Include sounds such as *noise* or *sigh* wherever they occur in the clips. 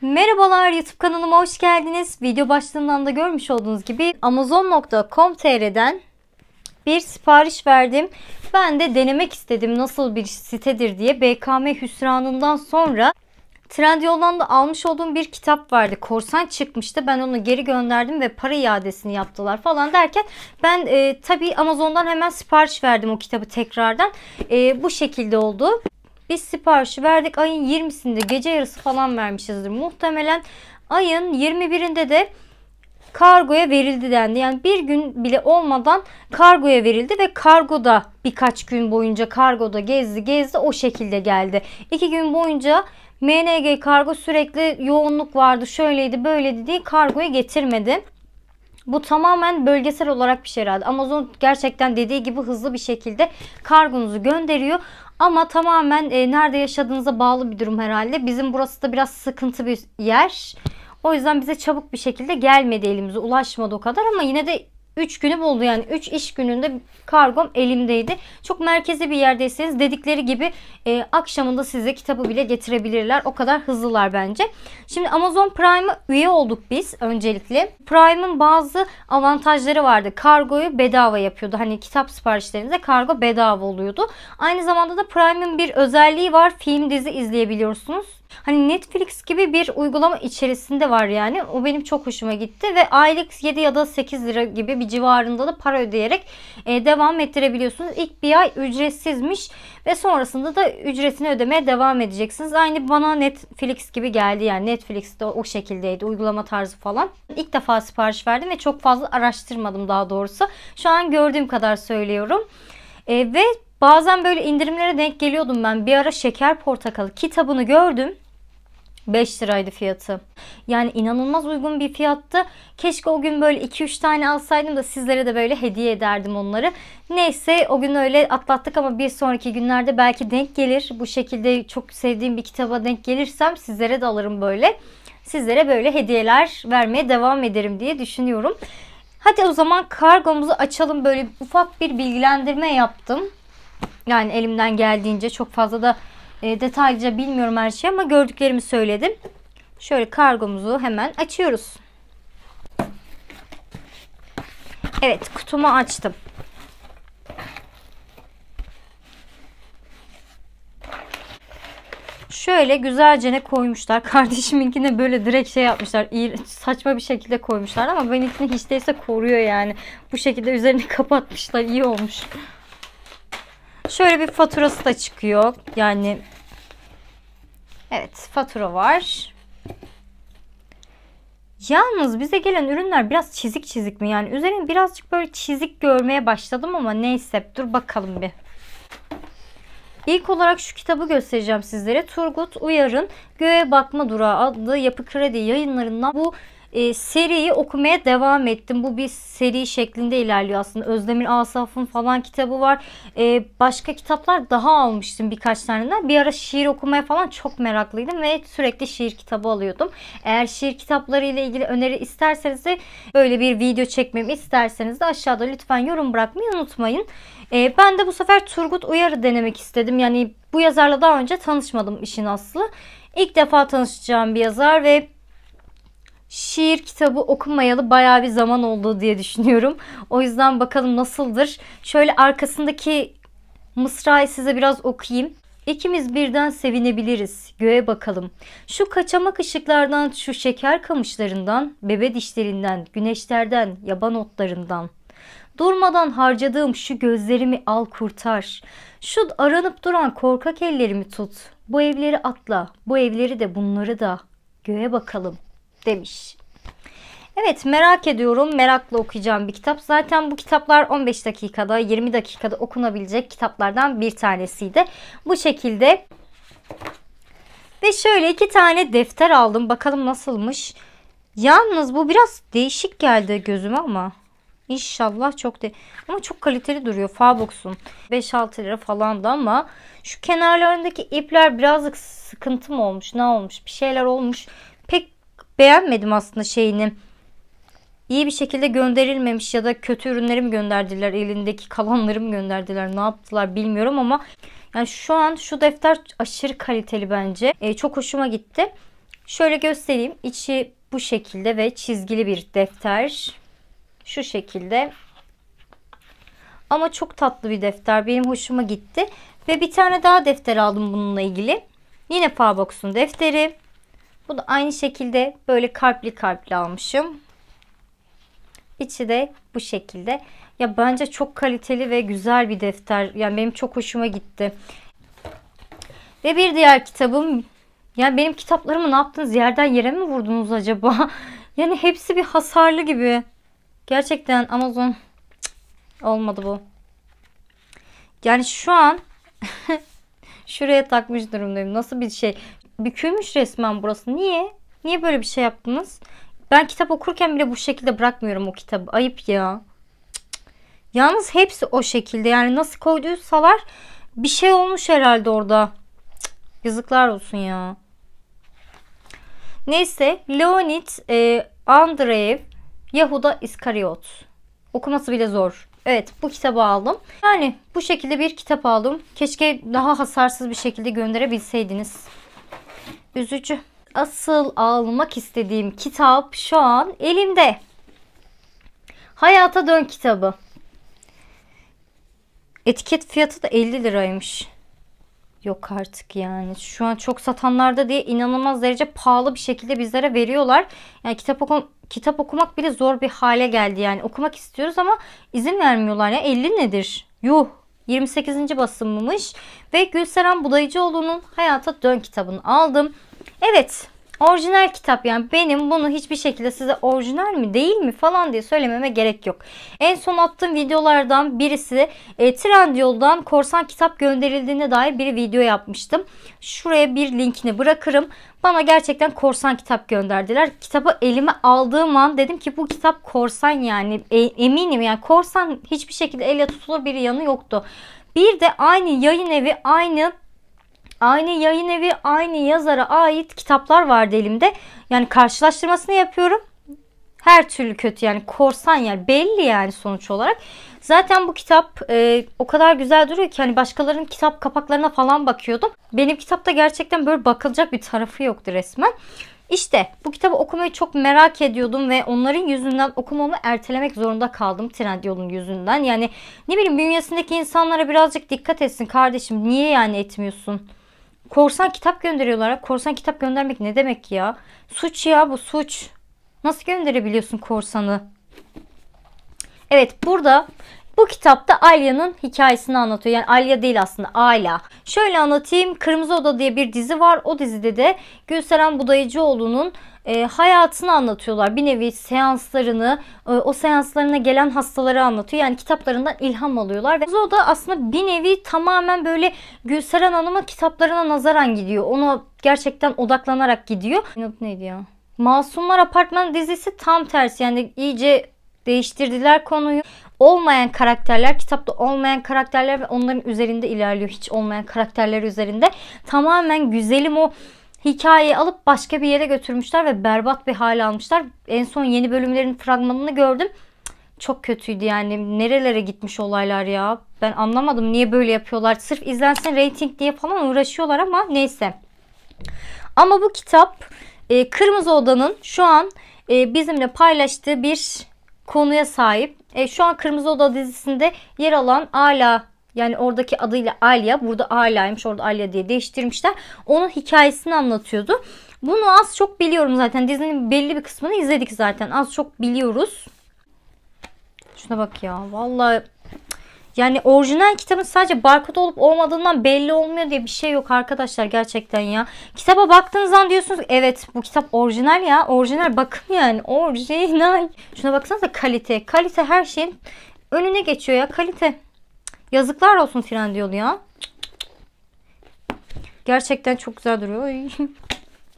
Merhabalar YouTube kanalıma hoş geldiniz. Video başlığından da görmüş olduğunuz gibi Amazon.com.tr'den bir sipariş verdim. Ben de denemek istedim nasıl bir sitedir diye. BKM hüsranından sonra Trendyol'dan da almış olduğum bir kitap vardı. Korsan çıkmıştı. Ben onu geri gönderdim ve para iadesini yaptılar falan derken ben e, tabii Amazon'dan hemen sipariş verdim o kitabı tekrardan. E, bu şekilde oldu. Biz siparişi verdik ayın 20'sinde gece yarısı falan vermişizdir. Muhtemelen ayın 21'inde de kargoya verildi dendi. Yani bir gün bile olmadan kargoya verildi ve kargoda birkaç gün boyunca kargoda gezdi gezdi o şekilde geldi. İki gün boyunca MNG kargo sürekli yoğunluk vardı şöyleydi böyleydi diye kargoya getirmedi. Bu tamamen bölgesel olarak bir şey herhalde. Amazon gerçekten dediği gibi hızlı bir şekilde kargonuzu gönderiyor. Ama tamamen e, nerede yaşadığınıza bağlı bir durum herhalde. Bizim burası da biraz sıkıntı bir yer. O yüzden bize çabuk bir şekilde gelmedi elimize ulaşmadı o kadar ama yine de 3 günü buldu yani 3 iş gününde kargom elimdeydi. Çok merkezi bir yerdeyseniz dedikleri gibi e, akşamında size kitabı bile getirebilirler. O kadar hızlılar bence. Şimdi Amazon Prime'a üye olduk biz öncelikle. Prime'ın bazı avantajları vardı. Kargoyu bedava yapıyordu. Hani kitap siparişlerinde kargo bedava oluyordu. Aynı zamanda da Prime'ın bir özelliği var. Film dizi izleyebiliyorsunuz. Hani Netflix gibi bir uygulama içerisinde var yani. O benim çok hoşuma gitti ve aylık 7 ya da 8 lira gibi bir civarında da para ödeyerek e, devam ettirebiliyorsunuz. İlk bir ay ücretsizmiş ve sonrasında da ücretini ödemeye devam edeceksiniz. Aynı bana Netflix gibi geldi yani Netflix'te o şekildeydi uygulama tarzı falan. İlk defa sipariş verdim ve çok fazla araştırmadım daha doğrusu. Şu an gördüğüm kadar söylüyorum. E, ve Bazen böyle indirimlere denk geliyordum ben. Bir ara Şeker Portakalı kitabını gördüm. 5 liraydı fiyatı. Yani inanılmaz uygun bir fiyattı. Keşke o gün böyle 2-3 tane alsaydım da sizlere de böyle hediye ederdim onları. Neyse o gün öyle atlattık ama bir sonraki günlerde belki denk gelir. Bu şekilde çok sevdiğim bir kitaba denk gelirsem sizlere de alırım böyle. Sizlere böyle hediyeler vermeye devam ederim diye düşünüyorum. Hadi o zaman kargomuzu açalım. Böyle ufak bir bilgilendirme yaptım. Yani elimden geldiğince çok fazla da e, detaylıca bilmiyorum her şeyi ama gördüklerimi söyledim. Şöyle kargomuzu hemen açıyoruz. Evet kutumu açtım. Şöyle güzelce ne koymuşlar. *laughs* Kardeşiminkine böyle direkt şey yapmışlar. saçma bir şekilde koymuşlar ama benimkini hiç değilse koruyor yani. Bu şekilde üzerini *laughs* kapatmışlar. İyi olmuş. Şöyle bir faturası da çıkıyor. Yani evet fatura var. Yalnız bize gelen ürünler biraz çizik çizik mi? Yani üzerine birazcık böyle çizik görmeye başladım ama neyse dur bakalım bir. İlk olarak şu kitabı göstereceğim sizlere. Turgut Uyar'ın Göğe Bakma Durağı adlı Yapı Kredi yayınlarından bu e, seriyi okumaya devam ettim. Bu bir seri şeklinde ilerliyor aslında. Özdemir Asaf'ın falan kitabı var. E, başka kitaplar daha almıştım birkaç tane. Bir ara şiir okumaya falan çok meraklıydım ve sürekli şiir kitabı alıyordum. Eğer şiir kitapları ile ilgili öneri isterseniz de böyle bir video çekmemi isterseniz de aşağıda lütfen yorum bırakmayı unutmayın. E, ben de bu sefer Turgut Uyar'ı denemek istedim. Yani bu yazarla daha önce tanışmadım işin aslı. İlk defa tanışacağım bir yazar ve şiir kitabı okumayalı bayağı bir zaman oldu diye düşünüyorum. O yüzden bakalım nasıldır. Şöyle arkasındaki mısrayı size biraz okuyayım. İkimiz birden sevinebiliriz. Göğe bakalım. Şu kaçamak ışıklardan, şu şeker kamışlarından, bebe dişlerinden, güneşlerden, yaban otlarından. Durmadan harcadığım şu gözlerimi al kurtar. Şu aranıp duran korkak ellerimi tut. Bu evleri atla, bu evleri de bunları da. Göğe bakalım demiş. Evet merak ediyorum. Merakla okuyacağım bir kitap. Zaten bu kitaplar 15 dakikada 20 dakikada okunabilecek kitaplardan bir tanesiydi. Bu şekilde ve şöyle iki tane defter aldım. Bakalım nasılmış. Yalnız bu biraz değişik geldi gözüme ama. İnşallah çok de ama çok kaliteli duruyor Fabox'un. 5-6 lira falan da ama şu kenarlarındaki ipler birazcık sıkıntı mı olmuş ne olmuş bir şeyler olmuş. Pek beğenmedim aslında şeyini. İyi bir şekilde gönderilmemiş ya da kötü ürünleri mi gönderdiler, elindeki kalanları mı gönderdiler, ne yaptılar bilmiyorum ama yani şu an şu defter aşırı kaliteli bence. E, çok hoşuma gitti. Şöyle göstereyim. İçi bu şekilde ve çizgili bir defter. Şu şekilde. Ama çok tatlı bir defter. Benim hoşuma gitti. Ve bir tane daha defter aldım bununla ilgili. Yine Fairbox'un defteri. Bu da aynı şekilde böyle kalpli kalpli almışım. İçi de bu şekilde. Ya bence çok kaliteli ve güzel bir defter. Yani benim çok hoşuma gitti. Ve bir diğer kitabım. Yani benim kitaplarımı ne yaptınız? Yerden yere mi vurdunuz acaba? *laughs* yani hepsi bir hasarlı gibi. Gerçekten Amazon olmadı bu. Yani şu an *laughs* şuraya takmış durumdayım. Nasıl bir şey? Bükülmüş resmen burası. Niye? Niye böyle bir şey yaptınız? Ben kitap okurken bile bu şekilde bırakmıyorum o kitabı. Ayıp ya. Yalnız hepsi o şekilde. Yani nasıl koyduysalar bir şey olmuş herhalde orada. yazıklar olsun ya. Neyse Leonid e, Andreev Yahuda İskariot. Okuması bile zor. Evet bu kitabı aldım. Yani bu şekilde bir kitap aldım. Keşke daha hasarsız bir şekilde gönderebilseydiniz. Üzücü. Asıl almak istediğim kitap şu an elimde. Hayata Dön kitabı. Etiket fiyatı da 50 liraymış. Yok artık yani. Şu an çok satanlarda diye inanılmaz derece pahalı bir şekilde bizlere veriyorlar. Yani kitap okum kitap okumak bile zor bir hale geldi yani. Okumak istiyoruz ama izin vermiyorlar ya. 50 nedir? Yuh. 28. basımmış ve Gülseren Budayıcıoğlu'nun Hayata Dön kitabını aldım. Evet Orijinal kitap yani benim bunu hiçbir şekilde size orijinal mi değil mi falan diye söylememe gerek yok. En son attığım videolardan birisi e, Trendyol'dan korsan kitap gönderildiğine dair bir video yapmıştım. Şuraya bir linkini bırakırım. Bana gerçekten korsan kitap gönderdiler. Kitabı elime aldığım an dedim ki bu kitap korsan yani e, eminim yani korsan hiçbir şekilde elle tutulur bir yanı yoktu. Bir de aynı yayın evi aynı aynı yayın evi, aynı yazara ait kitaplar vardı elimde. Yani karşılaştırmasını yapıyorum. Her türlü kötü yani korsan yani belli yani sonuç olarak. Zaten bu kitap e, o kadar güzel duruyor ki hani başkalarının kitap kapaklarına falan bakıyordum. Benim kitapta gerçekten böyle bakılacak bir tarafı yoktu resmen. İşte bu kitabı okumayı çok merak ediyordum ve onların yüzünden okumamı ertelemek zorunda kaldım Trendyol'un yüzünden. Yani ne bileyim bünyesindeki insanlara birazcık dikkat etsin kardeşim. Niye yani etmiyorsun? Korsan kitap gönderiyorlar. Korsan kitap göndermek ne demek ya? Suç ya bu suç. Nasıl gönderebiliyorsun korsanı? Evet burada bu kitapta Alya'nın hikayesini anlatıyor. Yani Alya değil aslında Ayla. Şöyle anlatayım. Kırmızı Oda diye bir dizi var. O dizide de Gülseren Budayıcıoğlu'nun e, hayatını anlatıyorlar. Bir nevi seanslarını, e, o seanslarına gelen hastaları anlatıyor. Yani kitaplarından ilham alıyorlar. Ve o da aslında bir nevi tamamen böyle Gülseren Hanım'ın kitaplarına nazaran gidiyor. Ona gerçekten odaklanarak gidiyor. Neydi ya? Masumlar Apartman dizisi tam tersi. Yani iyice değiştirdiler konuyu. Olmayan karakterler, kitapta olmayan karakterler ve onların üzerinde ilerliyor. Hiç olmayan karakterler üzerinde. Tamamen güzelim o hikayeyi alıp başka bir yere götürmüşler ve berbat bir hale almışlar. En son yeni bölümlerin fragmanını gördüm. Çok kötüydü yani. Nerelere gitmiş olaylar ya. Ben anlamadım niye böyle yapıyorlar. Sırf izlensin reyting diye falan uğraşıyorlar ama neyse. Ama bu kitap e, Kırmızı Oda'nın şu an e, bizimle paylaştığı bir konuya sahip. E, şu an Kırmızı Oda dizisinde yer alan Ala yani oradaki adıyla Alya. Burada Alya'ymış. Orada Alya diye değiştirmişler. Onun hikayesini anlatıyordu. Bunu az çok biliyorum zaten. Dizinin belli bir kısmını izledik zaten. Az çok biliyoruz. Şuna bak ya. Vallahi yani orijinal kitabın sadece barkod olup olmadığından belli olmuyor diye bir şey yok arkadaşlar gerçekten ya. Kitaba baktığınız zaman diyorsunuz evet bu kitap orijinal ya. Orijinal bakın yani orijinal. Şuna baksanıza kalite. Kalite her şeyin önüne geçiyor ya kalite. Yazıklar olsun Trendyol ya. Gerçekten çok güzel duruyor.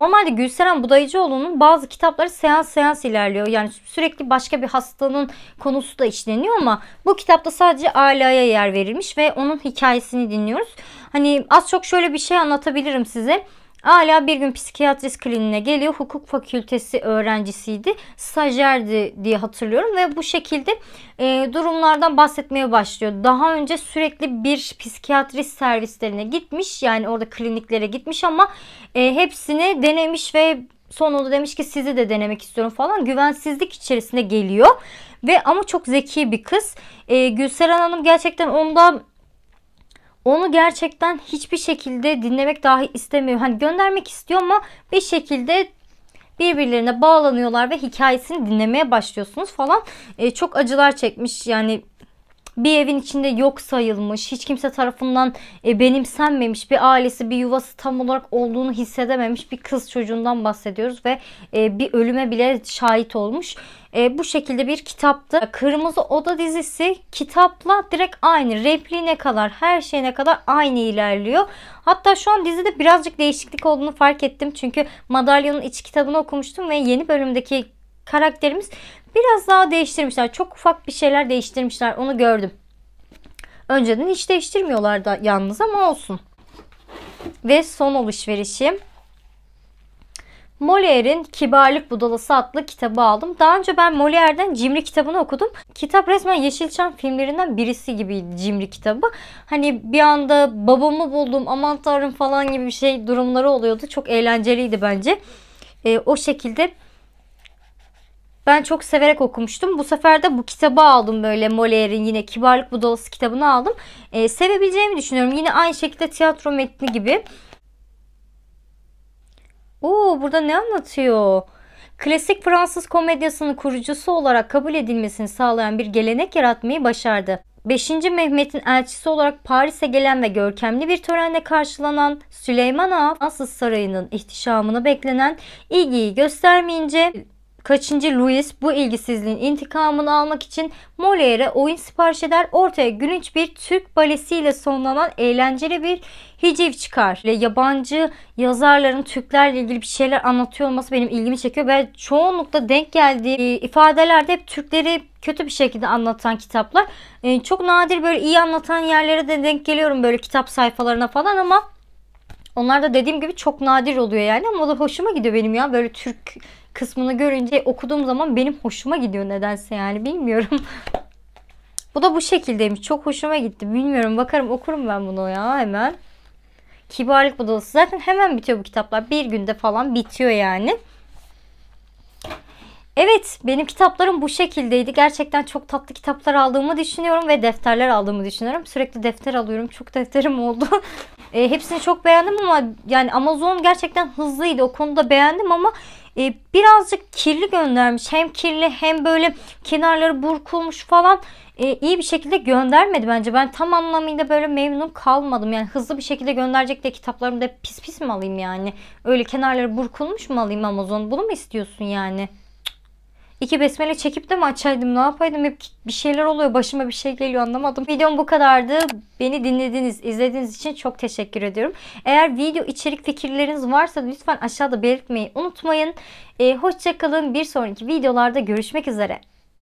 Normalde Gülseren Budayıcıoğlu'nun bazı kitapları seans seans ilerliyor. Yani sürekli başka bir hastanın konusu da işleniyor ama bu kitapta sadece Ala'ya yer verilmiş ve onun hikayesini dinliyoruz. Hani az çok şöyle bir şey anlatabilirim size. Hala bir gün psikiyatrist kliniğine geliyor. Hukuk fakültesi öğrencisiydi. Stajyerdi diye hatırlıyorum ve bu şekilde e, durumlardan bahsetmeye başlıyor. Daha önce sürekli bir psikiyatrist servislerine gitmiş. Yani orada kliniklere gitmiş ama e, hepsini denemiş ve sonunda demiş ki sizi de denemek istiyorum falan. Güvensizlik içerisinde geliyor. Ve ama çok zeki bir kız. E, Gülseren Hanım gerçekten onda onu gerçekten hiçbir şekilde dinlemek dahi istemiyor. Hani göndermek istiyor ama bir şekilde birbirlerine bağlanıyorlar ve hikayesini dinlemeye başlıyorsunuz falan. E, çok acılar çekmiş yani bir evin içinde yok sayılmış, hiç kimse tarafından e, benimsenmemiş, bir ailesi, bir yuvası tam olarak olduğunu hissedememiş bir kız çocuğundan bahsediyoruz ve e, bir ölüme bile şahit olmuş. E, bu şekilde bir kitaptı. Kırmızı Oda dizisi kitapla direkt aynı. Repliğine kadar, her şeyine kadar aynı ilerliyor. Hatta şu an dizide birazcık değişiklik olduğunu fark ettim. Çünkü Madalyon'un iç kitabını okumuştum ve yeni bölümdeki karakterimiz biraz daha değiştirmişler. Çok ufak bir şeyler değiştirmişler. Onu gördüm. Önceden hiç değiştirmiyorlar da yalnız ama olsun. Ve son alışverişim. Molaire'in Kibarlık Budalası adlı kitabı aldım. Daha önce ben Molaire'den Cimri kitabını okudum. Kitap resmen Yeşilçam filmlerinden birisi gibiydi Cimri kitabı. Hani bir anda babamı buldum aman tanrım falan gibi bir şey durumları oluyordu. Çok eğlenceliydi bence. E, o şekilde ben çok severek okumuştum. Bu sefer de bu kitabı aldım böyle Molaire'in yine Kibarlık Budalası kitabını aldım. Ee, sevebileceğimi düşünüyorum. Yine aynı şekilde tiyatro metni gibi. Oo burada ne anlatıyor? Klasik Fransız komedyasının kurucusu olarak kabul edilmesini sağlayan bir gelenek yaratmayı başardı. 5. Mehmet'in elçisi olarak Paris'e gelen ve görkemli bir törenle karşılanan Süleyman Ağa Fransız Sarayı'nın ihtişamını beklenen ilgiyi göstermeyince Kaçıncı Louis bu ilgisizliğin intikamını almak için Molaire'e oyun sipariş eder. Ortaya gülünç bir Türk balesiyle sonlanan eğlenceli bir hiciv çıkar. Ve yabancı yazarların Türklerle ilgili bir şeyler anlatıyor olması benim ilgimi çekiyor. Ve çoğunlukla denk geldiği e, ifadelerde hep Türkleri kötü bir şekilde anlatan kitaplar. E, çok nadir böyle iyi anlatan yerlere de denk geliyorum böyle kitap sayfalarına falan ama onlar da dediğim gibi çok nadir oluyor yani ama o da hoşuma gidiyor benim ya böyle Türk kısmını görünce okuduğum zaman benim hoşuma gidiyor nedense yani bilmiyorum. *laughs* bu da bu şekildeymiş. Çok hoşuma gitti. Bilmiyorum bakarım okurum ben bunu ya hemen. Kibarlık budalası. Zaten hemen bitiyor bu kitaplar. Bir günde falan bitiyor yani. Evet benim kitaplarım bu şekildeydi. Gerçekten çok tatlı kitaplar aldığımı düşünüyorum ve defterler aldığımı düşünüyorum. Sürekli defter alıyorum. Çok defterim oldu. *laughs* e, hepsini çok beğendim ama yani Amazon gerçekten hızlıydı. O konuda beğendim ama e, birazcık kirli göndermiş. Hem kirli hem böyle kenarları burkulmuş falan. E, iyi bir şekilde göndermedi bence. Ben tam anlamıyla böyle memnun kalmadım. Yani hızlı bir şekilde gönderecek de kitaplarımı da pis pis mi alayım yani? Öyle kenarları burkulmuş mu alayım Amazon? Bunu mu istiyorsun yani? İki besmele çekip de mi açaydım ne yapaydım hep bir şeyler oluyor başıma bir şey geliyor anlamadım. Videom bu kadardı. Beni dinlediğiniz izlediğiniz için çok teşekkür ediyorum. Eğer video içerik fikirleriniz varsa lütfen aşağıda belirtmeyi unutmayın. Ee, Hoşçakalın bir sonraki videolarda görüşmek üzere.